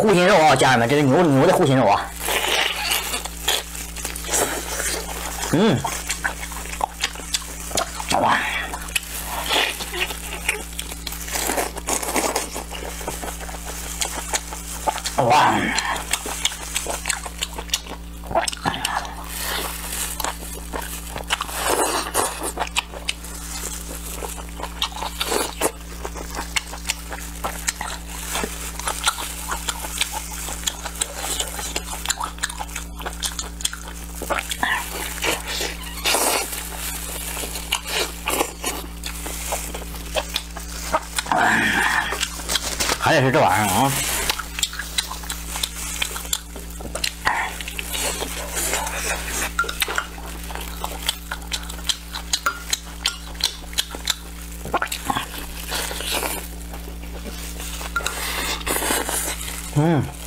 护心肉啊，家人们，这是牛牛的护心肉啊。嗯，哇，哇。是这玩意儿啊！嗯。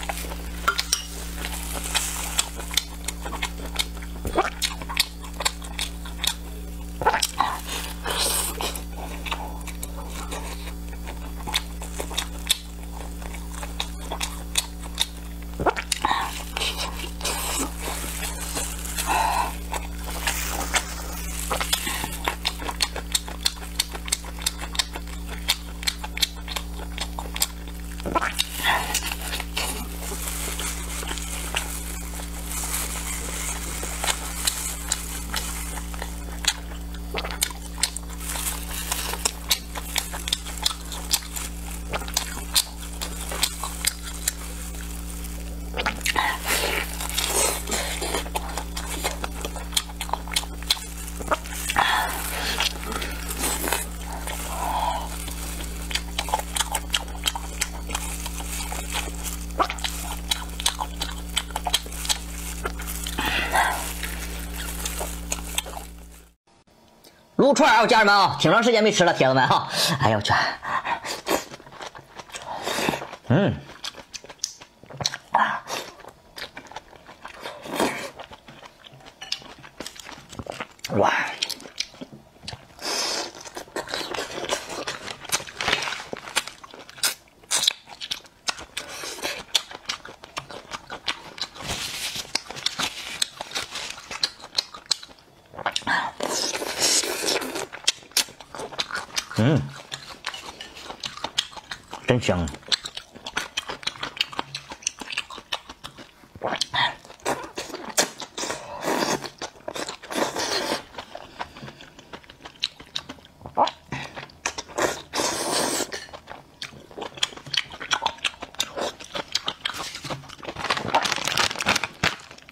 撸串啊，家人们啊，挺长时间没吃了，铁子们啊。哎呦我去，嗯，香。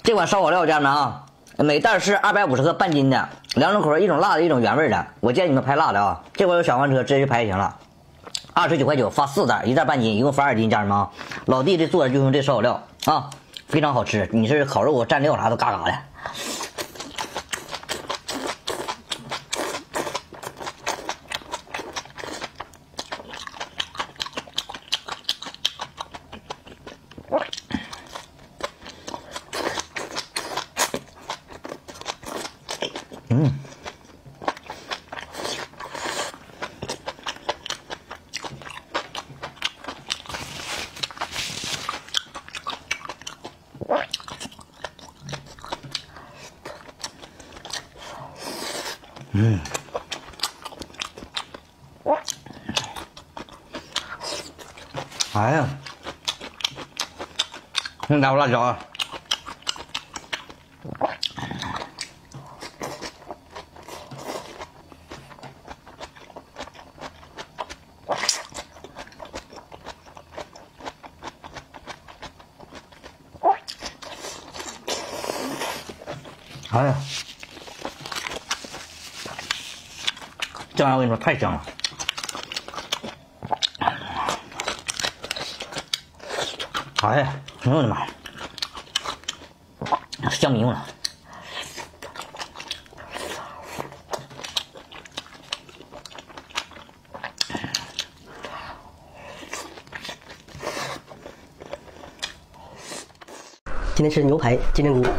这款烧烤料，家人们啊，每袋是二百五十克半斤的，两种口味，一种辣的，一种原味的。我建议你们拍辣的啊，这款有小黄车，直接去拍就行了。二十九块九发四袋，一袋半斤，一共发二斤，家人们啊。老弟这做的就用这烧烤料啊，非常好吃。你是烤肉蘸料啥都嘎嘎的。嗯，哎呀，你打我辣椒啊！哎呀，这玩意儿我跟你说太香了！哎呀，哎呦我的妈，香迷糊了！今天吃牛排金针菇，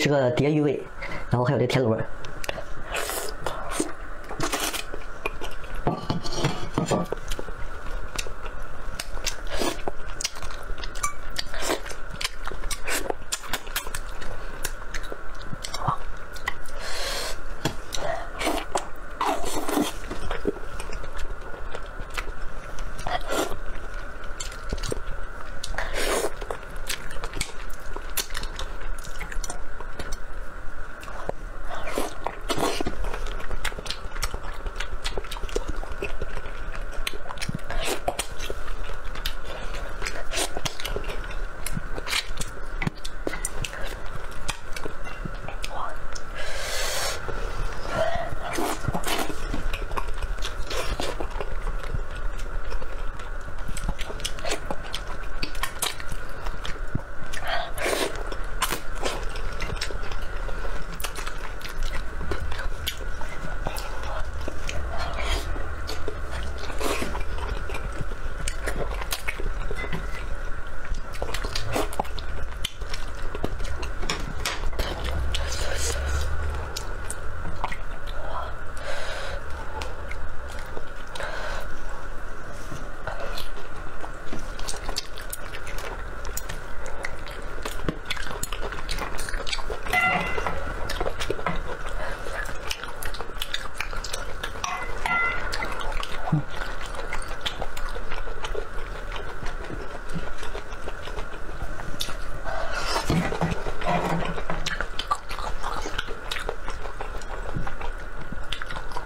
吃个蝶鱼尾，然后还有这田螺。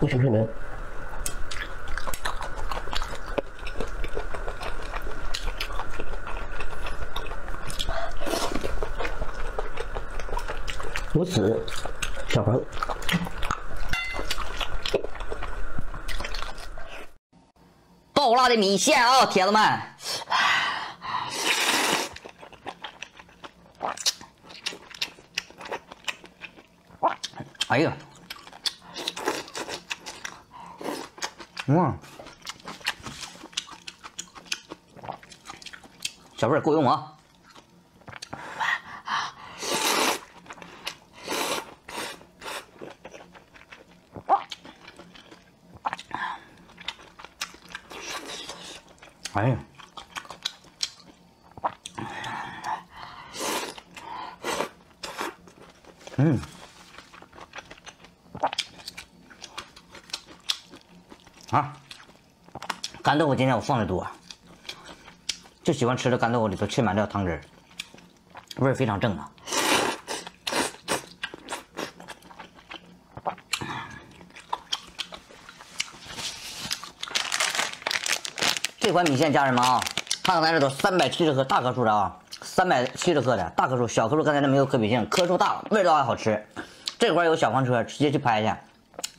为什么是？如此，小黄，爆辣的米线啊，铁子们！哎呀，哇，小味儿够用啊！哎呀，嗯，啊，干豆腐今天我放的多，就喜欢吃的干豆腐里头浸满了汤汁，味儿非常正啊。这款米线，家人们啊，看看咱这都三百七十克大颗数的啊，三百七十克的大颗数，小颗数刚才那没有可比性，颗数大，味道还好吃。这块有小黄车，直接去拍去，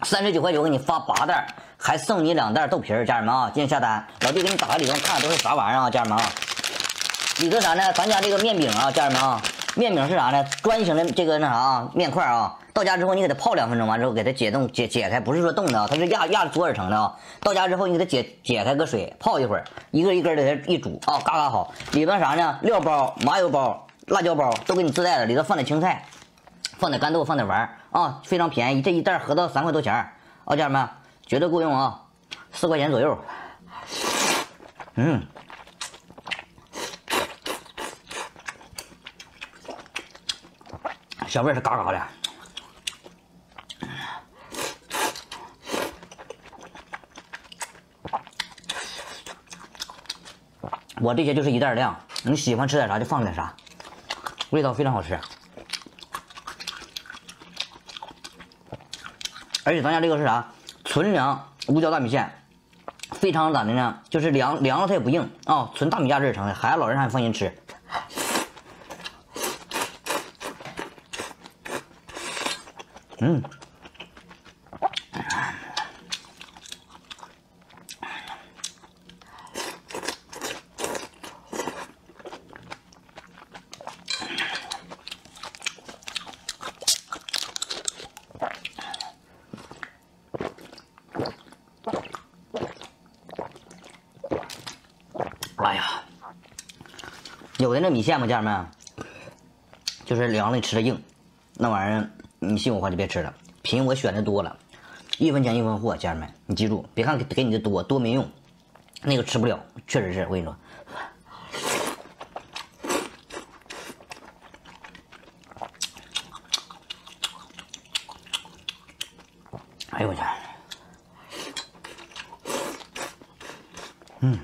三十九块九给你发八袋，还送你两袋豆皮儿，家人们啊，今天下单，老弟给你打开里头看看都是啥玩意儿啊，家人们啊，里头啥呢？咱家这个面饼啊，家人们啊，面饼是啥呢？砖形的这个那啥啊，面块啊。到家之后，你给它泡两分钟，完之后给它解冻解解开，不是说冻的啊，它是压压搓而成的啊。到家之后，你给它解解开个水，泡一会儿，一个一根的它一煮啊，嘎嘎好。里边啥呢？料包、麻油包、辣椒包都给你自带的，里头放点青菜，放点干豆，放点丸啊，非常便宜，这一袋合到三块多钱啊，家人们绝对够用啊，四块钱左右。嗯，小味是嘎嘎的。我这些就是一袋量，你喜欢吃点啥就放点啥，味道非常好吃。而且咱家这个是啥？纯粮无胶大米线，非常咋的呢？就是凉凉了它也不硬啊，纯大米压制而成的，孩子老人还放心吃。嗯。哎呀，有的那米线嘛，家人们，就是凉了吃的硬，那玩意儿你信我话就别吃了。品我选的多了，一分钱一分货，家人们，你记住，别看给你的多多没用，那个吃不了，确实是我跟你说。哎呦我去！嗯。